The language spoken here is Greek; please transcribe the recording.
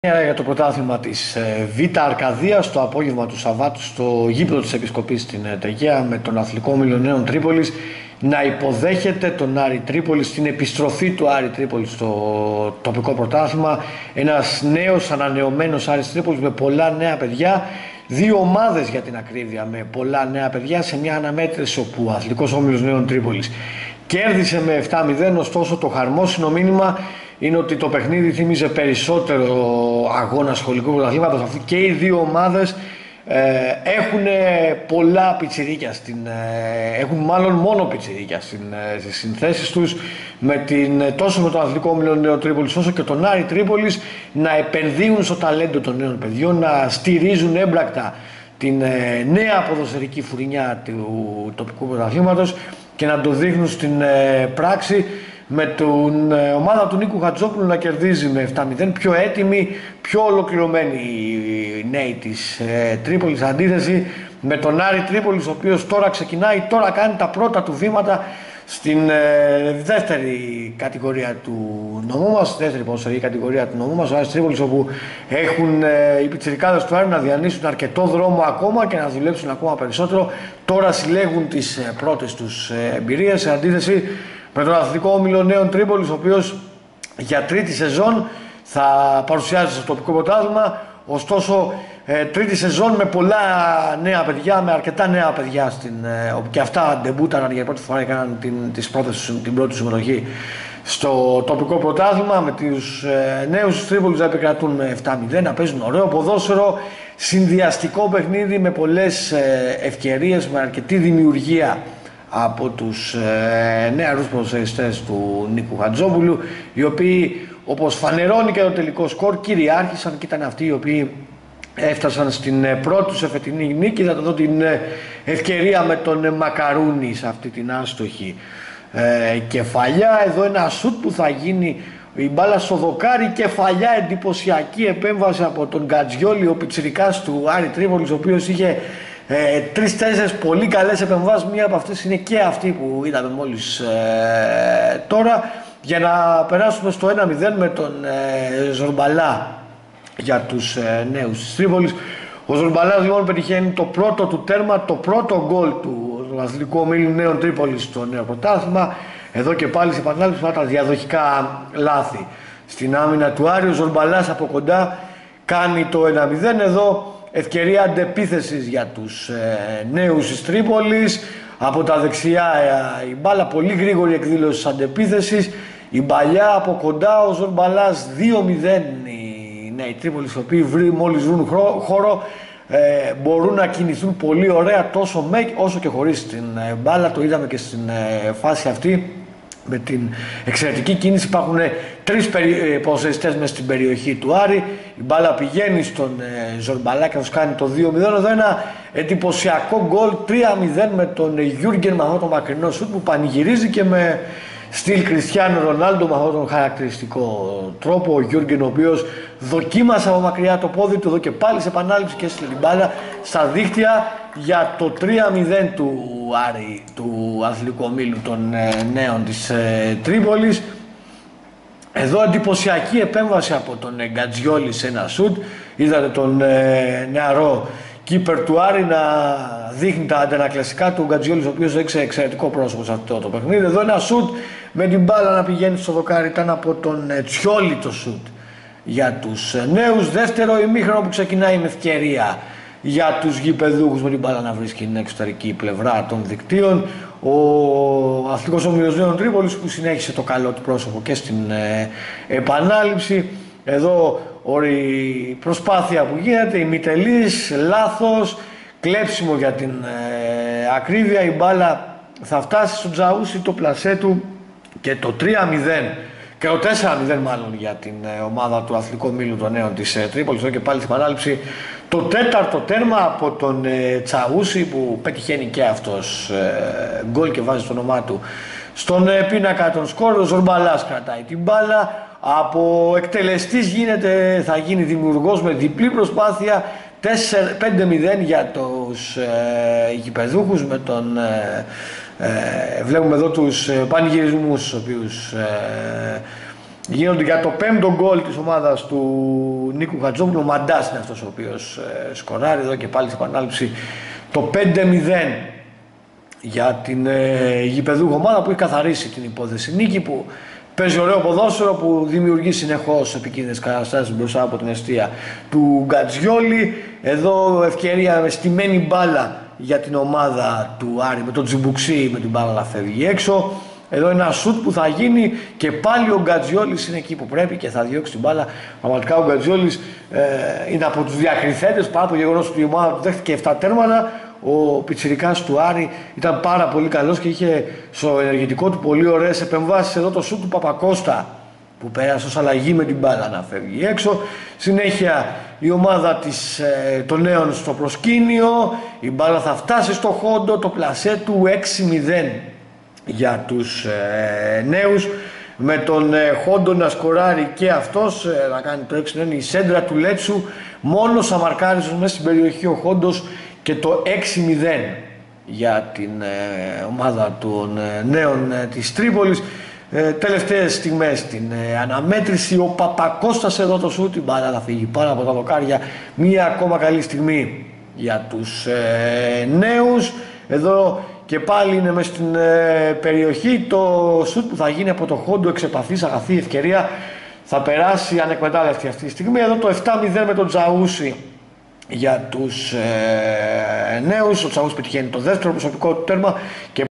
για το πρωτάθλημα της ε, Β' Αρκαδίας το απόγευμα του Σαββάτου στο γήπεδο της Επισκοπής στην ε, Τεγέα με τον αθλικό Μιλονέων Τρίπολης να υποδέχεται τον Άρη Τρίπολης στην επιστροφή του Άρη Τρίπολης στο τοπικό πρωτάθλημα. Ένας νέος ανανεωμένος Άρης Τρίπολης με πολλά νέα παιδιά. Δύο ομάδες για την ακρίβεια με πολλά νέα παιδιά σε μια αναμέτρηση όπου ο αθλικός όμιλος Νέων Τρίπολης κέρδισε με 7-0 ωστόσο το χαρμόσυνο μήνυμα είναι ότι το παιχνίδι θύμιζε περισσότερο αγώνα σχολικού πρωταθλήματος αφού και οι δύο ομάδες ε, έχουν πολλά πιτσιρίκια στην, ε, έχουν μάλλον μόνο πιτσιρίκια στην, ε, στις συνθέσεις τους με την, τόσο με τον Αθλητικό Όμιλο Νέο Τρίπολης όσο και τον Άρη Τρίπολης να επενδύουν στο ταλέντο των νέων παιδιών, να στηρίζουν έμπρακτα την ε, νέα ποδοσφαιρική φουρνιά του τοπικού πρωταθλήματος και να το δείχνουν στην ε, πράξη με την ε, ομάδα του Νίκου Χατζόπουλου να κερδίζει με 7-0 πιο έτοιμη, πιο ολοκληρωμένη η νέοι της ε, Τρίπολης. Αντίθεση με τον Άρη Τρίπολης ο οποίος τώρα ξεκινάει, τώρα κάνει τα πρώτα του βήματα στην ε, δεύτερη κατηγορία του νομού μας, δεύτερη ποδοσφαιρική κατηγορία του νομού μας, ο Άρης Τρίπολης όπου έχουν ε, οι πιτσιρικάδες του Άρη να διανύσουν αρκετό δρόμο ακόμα και να δουλέψουν ακόμα περισσότερο. Τώρα συλλέγουν τις ε, πρώτες τους ε, εμπειρίες σε αντίθεση με τον Αθλητικό Όμιλο Νέων Τρίπολης, ο οποίος για τρίτη σεζόν θα παρουσιάζει στο τοπικό πρωτάθλημα. Ωστόσο, ε, τρίτη σεζόν με πολλά νέα παιδιά, με αρκετά νέα παιδιά, στην, ε, όπου και αυτά ντεμπούταναν για πρώτη φορά έκαναν την, τις πρώτες, την πρώτη συμμετοχή στο τοπικό πρωτάθλημα με τους ε, νέους Τρίπολους να επικρατούν με 7-0, να παίζουν ωραίο ποδόσφαιρο, συνδυαστικό παιχνίδι με πολλές ε, ευκαιρίες, με αρκετή δημιουργία από τους ε, νεαρούς ποδοσφαιριστές του Νίκου Χατζόπουλου οι οποίοι όπως φανερώνει και το τελικό σκορ κυριάρχησαν και ήταν αυτοί οι οποίοι έφτασαν στην ε, πρώτη τους εφετινή νίκη θα το δω την ε, ευκαιρία με τον ε, Μακαρούνι σε αυτή την άστοχη ε, κεφαλιά εδώ ένα σουτ που θα γίνει η μπάλα στο δοκάρι, κεφαλιά εντυπωσιακή επέμβαση από τον Γκατζιόλη, ο πιτσιρικάς του Άρη Τρίπολης, ο οποίος είχε ε, Τρει-τέσσερι πολύ καλές επεμβάσεις. Μία από αυτές είναι και αυτή που είδαμε μόλις ε, τώρα. Για να περάσουμε στο 1-0 με τον ε, Ζορμπαλά για τους ε, νέους της Τρίπολης. Ο Ζορμπαλάς λοιπόν πετυχαίνει το πρώτο του τέρμα, το πρώτο γκολ του Αθλητικού Ομίλου Νέων Τρίπολης στο νέο πρωτάθλημα. Εδώ και πάλι σε επανάληψη τα διαδοχικά λάθη. Στην άμυνα του Άρη, ο Ζορμπαλάς από κοντά κάνει το 1-0. Εδώ ευκαιρία αντεπίθεσης για τους ε, νέους της Τρίπολης από τα δεξιά ε, η μπάλα πολύ γρήγορη εκδήλωση της αντεπίθεσης η μπαλιά από κοντά ο Ζορμπαλάς 2-0 οι νέοι Τρίπολης οι οποίοι βρει, μόλις βρουν χώρο ε, μπορούν να κινηθούν πολύ ωραία τόσο με όσο και χωρίς την ε, μπάλα. Το είδαμε και στην ε, φάση αυτή με την εξαιρετική κίνηση. Υπάρχουν τρεις περι... ποδοσφαιριστές μέσα στην περιοχή του Άρη. Η μπάλα πηγαίνει στον ε, Ζορμπαλά και κάνει το 2-0 εδώ ένα εντυπωσιακό γκολ 3-0 με τον Γιούργεν με αυτό το μακρινό σουτ που πανηγυρίζει και με στυλ Κριστιανό Ρονάλντο με αυτόν τον χαρακτηριστικό τρόπο. Ο Γιούργεν ο οποίος δοκίμασε από μακριά το πόδι του εδώ και πάλι σε επανάληψη και στην μπάλα στα δίχτυα για το 3-0 του Άρη του αθλητικού ομίλου των ε, νέων της ε, Τρίπολης. Εδώ εντυπωσιακή επέμβαση από τον Γκατζιόλη σε ένα σουτ. Είδατε τον ε, νεαρό κύπερ του Άρη να δείχνει τα αντανακλαστικά του Γκατζιόλης, ο οποίος έχει εξαιρετικό πρόσωπο σε αυτό το παιχνίδι. Εδώ ένα σουτ με την μπάλα να πηγαίνει στο δοκάρι ήταν από τον ε, Τσιόλη το σουτ για τους ε, νέους. Δεύτερο ημίχρονο που ξεκινάει με ευκαιρία για τους γηπεδούχους με την μπάλα να βρίσκει την εξωτερική πλευρά των δικτύων. Ο αθλητικός όμιλος Νέων Τρίπολης που συνέχισε το καλό του πρόσωπο και στην ε, επανάληψη. Εδώ η προσπάθεια που γίνεται, η μητελής, λάθος, κλέψιμο για την ε, ακρίβεια, η μπάλα θα φτάσει στο Τζαούσι το πλασέ του και το 3-0 και το 4-0 μάλλον για την ε, ομάδα του αθλητικού μήλου των νέων της ε, Τρίπολης. Και πάλι στην παράληψη το τέταρτο τέρμα από τον ε, Τσαούσι που πετυχαίνει και αυτός ε, γκολ και βάζει το όνομά του στον ε, πίνακα των σκόρ ο Ζορμπαλάς κρατάει την μπάλα από εκτελεστής γίνεται, θα γίνει δημιουργός με διπλή προσπάθεια 5-0 για τους ε, γηπεδούχους με τον ε, ε, βλέπουμε εδώ τους ε, πανηγυρισμούς τους οποίους ε, γίνονται για το πέμπτο γκολ της ομάδας του Νίκου Χατζόπουλου. Ο Μαντάς είναι αυτός ο οποίος ε, σκοράρει εδώ και πάλι στην επανάληψη το 5-0 για την ε, γηπεδούχο ομάδα που έχει καθαρίσει την υπόθεση νίκη που παίζει ωραίο ποδόσφαιρο που δημιουργεί συνεχώς επικίνδυνες καταστάσεις μπροστά από την αιστεία του Γκατζιόλη εδώ ευκαιρία με στημένη μπάλα για την ομάδα του Άρη με τον Τζιμπουξί με την μπάλα να φεύγει έξω εδώ ένα σουτ που θα γίνει και πάλι ο Γκατζιόλης είναι εκεί που πρέπει και θα διώξει την μπάλα. Πραγματικά ο Γκατζιόλης ε, είναι από τους διακριθέντες παρά το γεγονός ότι η ομάδα του δέχτηκε 7 τέρματα. Ο πιτσιρικάς του Άρη ήταν πάρα πολύ καλός και είχε στο ενεργητικό του πολύ ωραίες επεμβάσεις. Εδώ το σουτ του Παπακώστα που πέρασε ως αλλαγή με την μπάλα να φεύγει έξω. Συνέχεια η ομάδα της, ε, των νέων στο προσκήνιο, η μπάλα θα φτάσει στο χόντο, το πλασέ του 6-0 για τους ε, νέους με τον ε, Χόντο να σκοράρει και αυτός ε, να κάνει το 6 είναι η σέντρα του Λέτσου μόνος αμαρκάριστος μέσα στην περιοχή ο Χόντος και το 6-0 για την ε, ομάδα των ε, νέων της Τρίπολης. Ε, τελευταίες στιγμές στην αναμέτρηση. Ο Παπακώστας εδώ το σούτ μπάλα θα φύγει πάνω από τα δοκάρια. Μία ακόμα καλή στιγμή για τους νέους. Εδώ και πάλι είναι μέσα στην ε, περιοχή. Το σουτ που θα γίνει από το Χόντο εξεπαθής αγαθή ευκαιρία θα περάσει ανεκμετάλλευτη αυτή τη στιγμή. Εδώ το 7-0 με τον Τζαούσι για τους ε, νέους ο Τζαούσι πετυχαίνει το δεύτερο προσωπικό του τέρμα και